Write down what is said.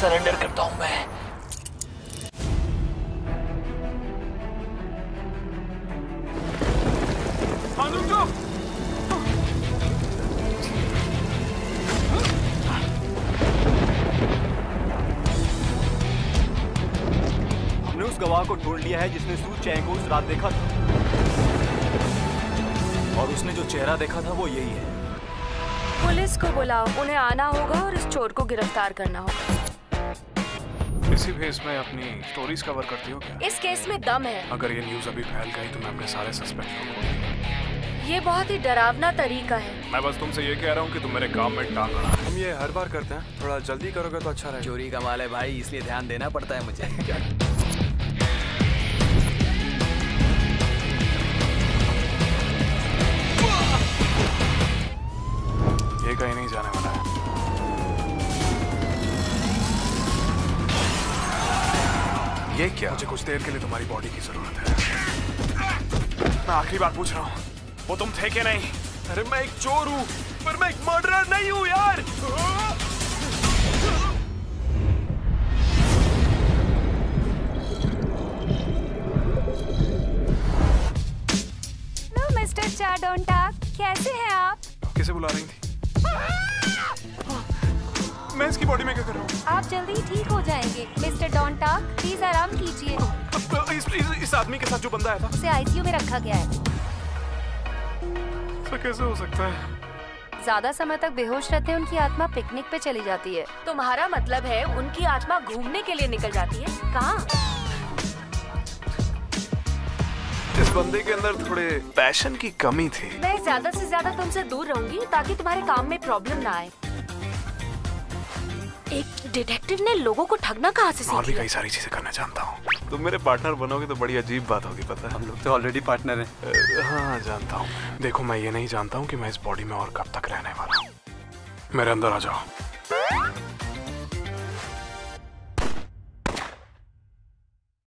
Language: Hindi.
सरेंडर करता हूँ मैं। हमने उस गवाह को ढूंढ लिया है जिसने सू चैंग को उस रात देखा था। और उसने जो चेहरा देखा था वो यही है। पुलिस को बुलाओ उन्हें आना होगा और इस चोर को गिरफ़्तार करना होगा। इसी भेस में अपनी स्टोरीज कवर करती हो क्या? इस केस में दम है। अगर ये न्यूज़ अभी फैल गई तो मैं अपने सारे सस्पेक्ट को ये बहुत ही डरावना तरीका है। मैं बस तुमसे ये कह रहा हूँ कि तुम मेरे काम में टांग अड़ा हम ये हर बार करते हैं। थोड़ा जल्दी करोगे तो अच्छा रहेगा। चोरी का माल है भाई इसलिए ध्यान देना पड़ता है मुझे। ये कहीं नहीं जाने वाला है। ये क्या? मुझे कुछ देर के लिए तुम्हारी बॉडी की ज़रूरत है। मैं आखिरी बार पूछ रहा हूँ। वो तुम थे कि नहीं? अरे मैं एक चोर हूँ पर मैं एक मर्डरर नहीं हूँ यार। मिस्टर चाडोंटा कैसे हैं आप? किसे बुला रही थी? मैं इसकी बॉडी में क्या कर रहा हूँ। आप जल्दी ठीक हो जाएँगे। इस, आदमी के साथ जो बंदा आया था। उसे आईसीयू में रखा गया है। तो कैसे हो सकता है? ज़्यादा समय तक बेहोश रहते हैं उनकी आत्मा पिकनिक पे चली जाती है। तुम्हारा मतलब है उनकी आत्मा घूमने के लिए निकल जाती है? कहाँ? इस बंदे के अंदर थोड़े पैशन की कमी थी। मैं ज़्यादा से ज़्यादा तुमसे दूर रहूँगी ताकि तुम्हारे काम में प्रॉब्लम ना आए। एक डिटेक्टिव ने लोगों को ठगना कहा से और भी कई सारी चीज़ें करना जानता हूँ। तुम मेरे पार्टनर बनोगे तो बड़ी अजीब बात होगी पता है? हम लोग तो ऑलरेडी पार्टनर हैं। हाँ जानता हूँ। देखो मैं ये नहीं जानता हूँ कि मैं इस बॉडी में और कब तक रहने वाला हूँ। मेरे अंदर आ जाओ।